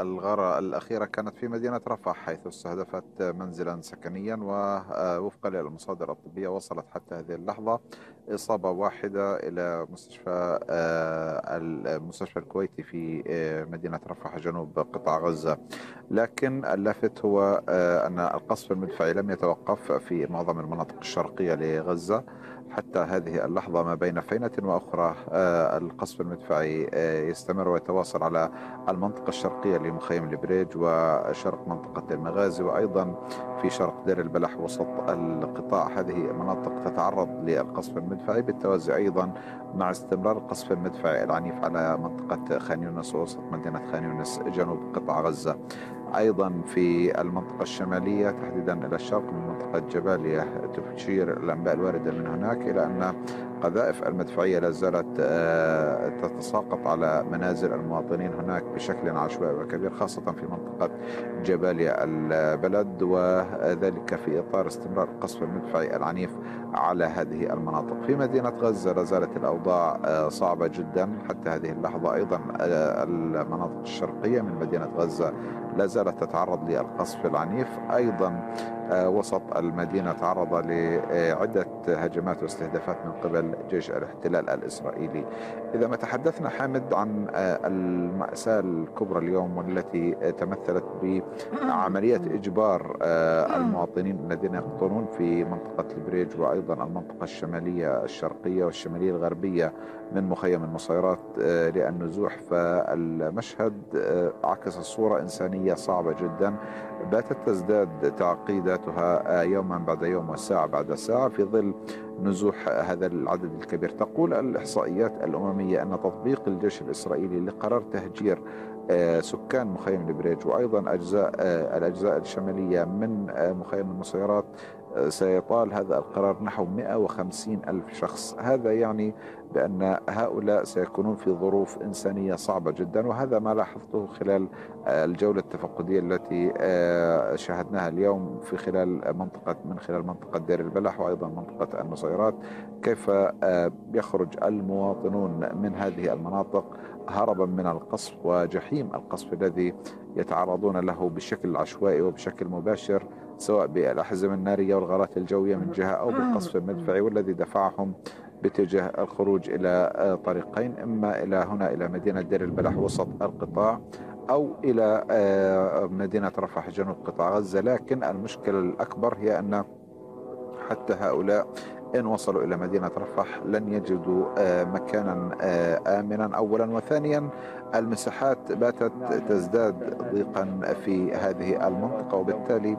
الغارة الأخيرة كانت في مدينة رفح حيث استهدفت منزلا سكنيا ووفقا للمصادر الطبية وصلت حتى هذه اللحظة إصابة واحدة إلى مستشفى آه، المستشفى الكويتي في آه، مدينة رفح جنوب قطاع غزة. لكن اللافت هو آه، أن القصف المدفعي لم يتوقف في معظم المناطق الشرقية لغزة. حتى هذه اللحظة ما بين فينة وأخرى آه، القصف المدفعي آه، يستمر ويتواصل على المنطقة الشرقية لمخيم البريج وشرق منطقة المغازي وأيضا في شرق دير البلح وسط القطاع. هذه مناطق تتعرض للقصف المدفعي بالتوازي أيضا مع استمرار القصف المدفعي العنيف على منطقة خان يونس ووسط مدينة خان يونس جنوب قطاع غزة. أيضا في المنطقة الشمالية تحديدا إلى الشرق من منطقة جباليا تشير الأنباء الواردة من هناك إلى أن قذائف المدفعية لا زالت آه، تتساقط على منازل المواطنين هناك بشكل عشوائي وكبير خاصة في منطقة جباليا البلد وذلك في إطار استمرار القصف المدفعي العنيف على هذه المناطق. في مدينة غزة لا زالت الأوضاع آه، صعبة جدا حتى هذه اللحظة أيضا آه، المناطق الشرقية من مدينة غزة لا زالت تتعرض للقصف العنيف. أيضا وسط المدينة تعرض لعدة هجمات واستهدافات من قبل جيش الاحتلال الإسرائيلي. إذا ما تحدثنا حامد عن آه، المأساة الكبرى اليوم والتي تمثلت بعملية إجبار آه، المواطنين الذين يقطنون في منطقة البريج وأيضا المنطقة الشمالية الشرقية والشمالية الغربية من مخيم المصيرات للنزوح فالمشهد عكس صورة إنسانية صعبة جدا. باتت تزداد تعقيداتها يوما بعد يوم وساعة بعد ساعة في ظل نزوح هذا العدد الكبير. تقول الإحصائيات الأممية أن تطبيق الجيش الإسرائيلي لقرار تهجير آه، سكان مخيم البريج وأيضا أجزاء آه، الأجزاء الشمالية من آه، مخيم النصيرات سيطال هذا القرار نحو 150 ألف شخص. هذا يعني بأن هؤلاء سيكونون في ظروف إنسانية صعبة جدا وهذا ما لاحظته خلال الجولة التفقدية التي شاهدناها اليوم في خلال منطقة من خلال منطقة دير البلح وأيضا منطقة النصيرات كيف يخرج المواطنون من هذه المناطق هربا من القصف وجحيم القصف الذي يتعرضون له بشكل عشوائي وبشكل مباشر سواء بالأحزمة النارية والغارات الجوية من جهة أو بالقصف المدفعي والذي دفعهم باتجاه الخروج إلى طريقين إما إلى هنا إلى مدينة دير البلح وسط القطاع أو إلى آه، مدينة رفح جنوب قطاع غزة. لكن المشكلة الأكبر هي أن حتى هؤلاء إن وصلوا إلى مدينة رفح لن يجدوا آه، مكانا آه، آمنا. أولا وثانيا المساحات باتت تزداد ضيقا في هذه المنطقة وبالتالي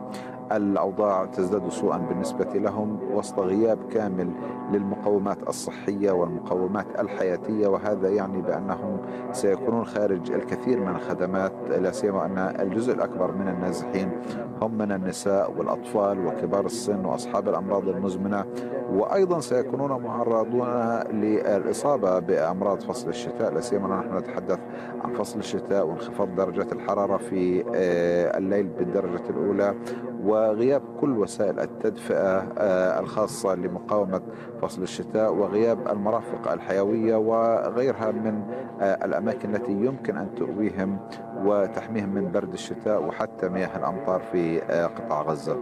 الأوضاع تزداد سوءا بالنسبة لهم وسط غياب كامل للمقومات الصحية والمقومات الحياتية وهذا يعني بأنهم سيكونون خارج الكثير من الخدمات لا سيما أن الجزء الأكبر من النازحين هم من النساء والأطفال وكبار السن وأصحاب الأمراض المزمنة وأيضا سيكونون معرضون للإصابة بأمراض فصل الشتاء لا سيما نحن نتحدث عن فصل الشتاء وانخفاض درجات الحرارة في آه، الليل بالدرجة الأولى وغياب كل وسائل التدفئة آه، الخاصة لمقاومة فصل الشتاء وغياب المرافق الحيوية وغيرها من آه، الأماكن التي يمكن أن تؤويهم وتحميهم من برد الشتاء وحتى مياه الأمطار في قطاع غزة.